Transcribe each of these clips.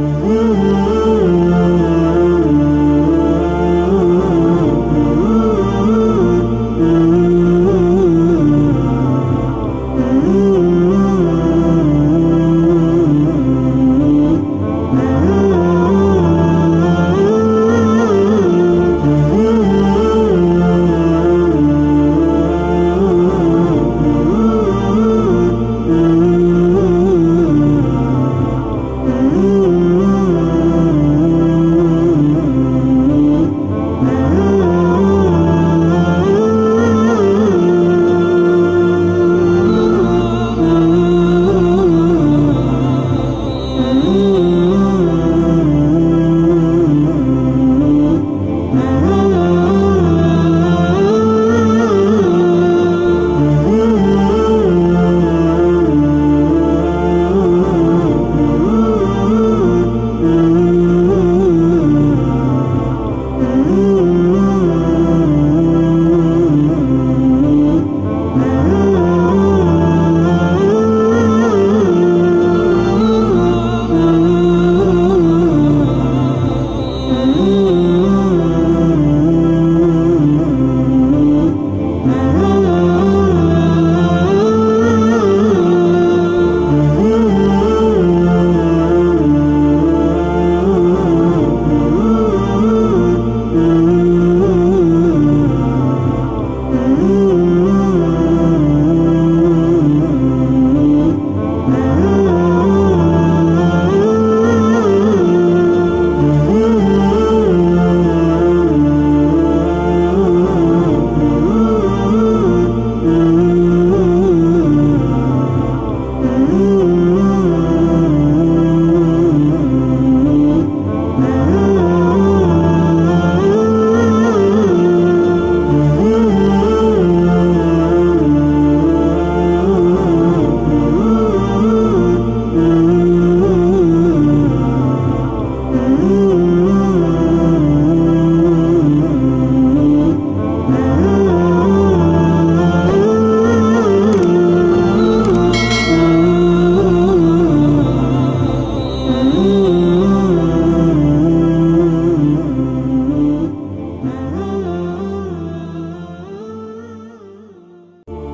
Ooh.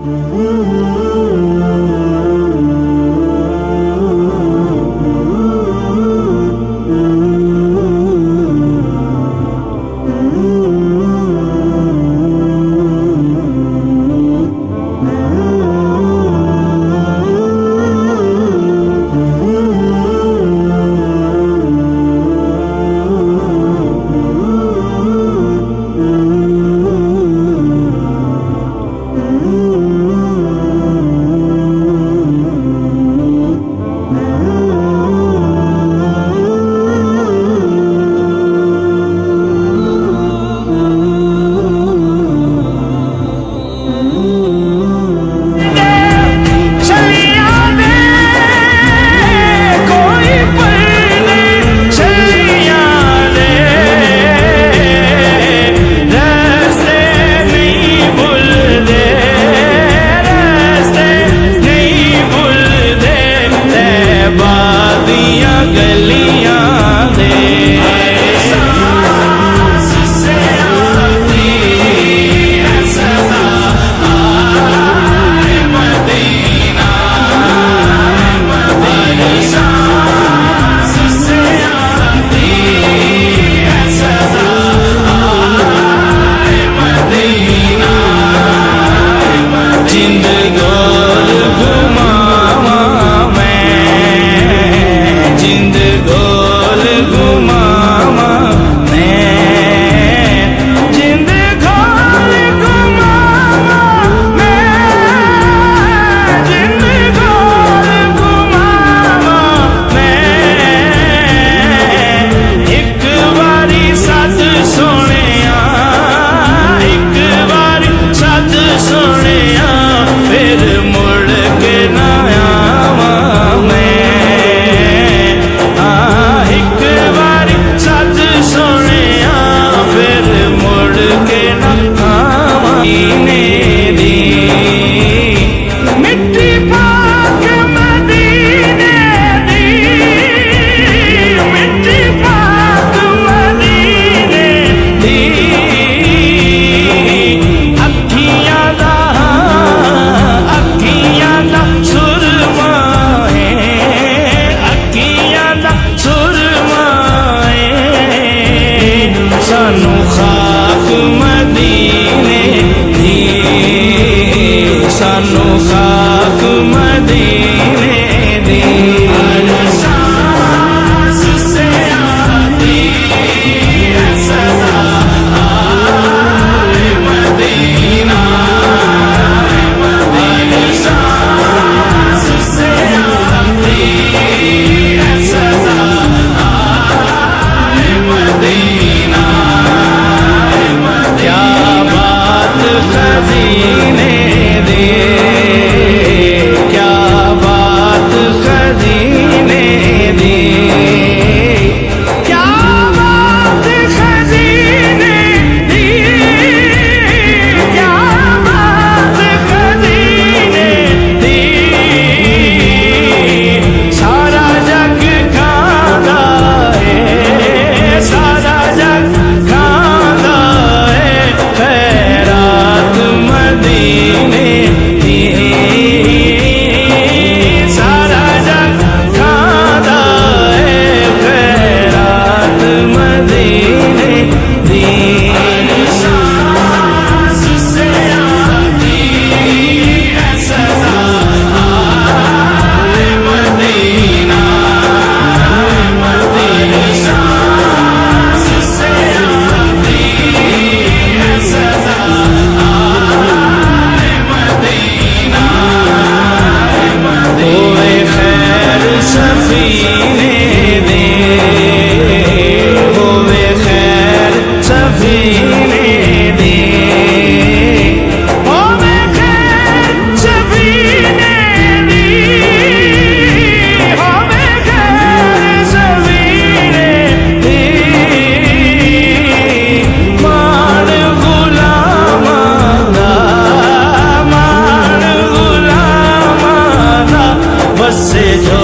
Ooh. Maria Galina. جینے دی او میں مان غلام غلام بس جو